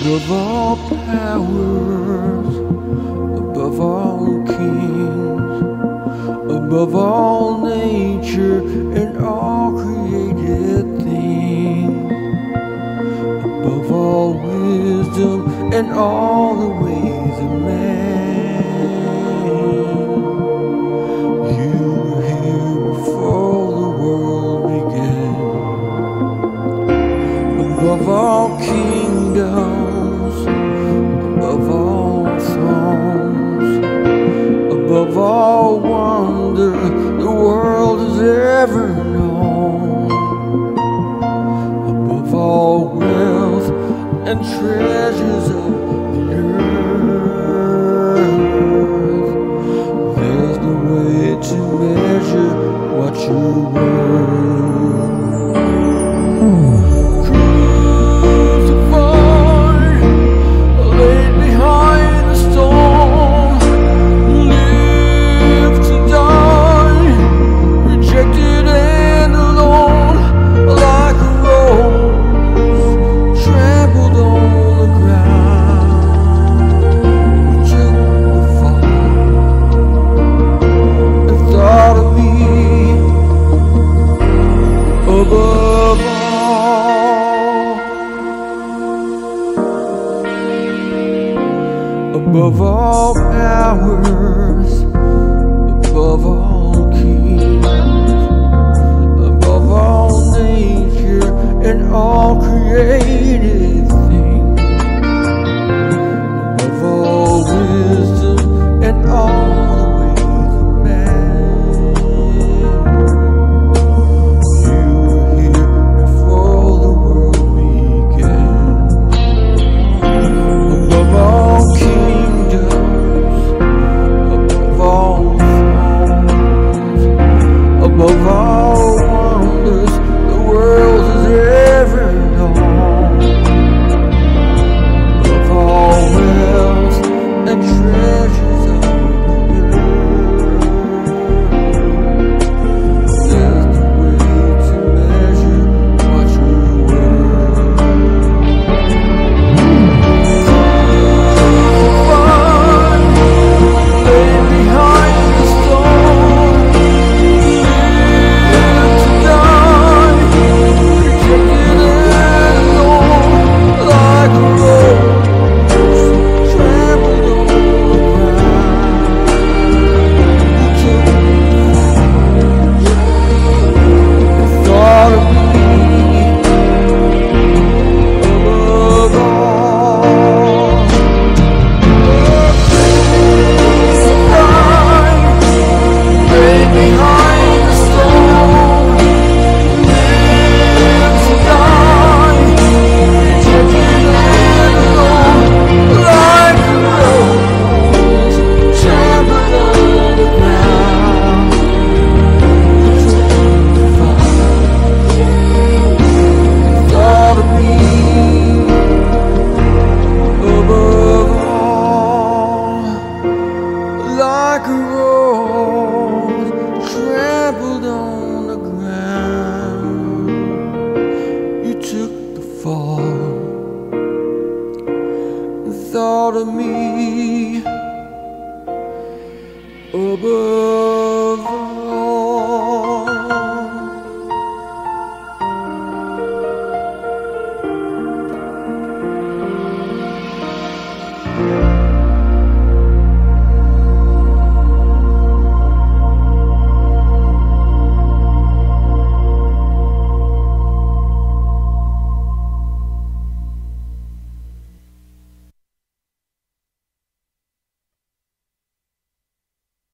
above all powers, above all kings, above all nature and all created things, above all wisdom and all the ways of man. You were here before the world began, above all kingdoms. above all wonder the world has ever known, above all wealth and treasures of all power. thought of me above.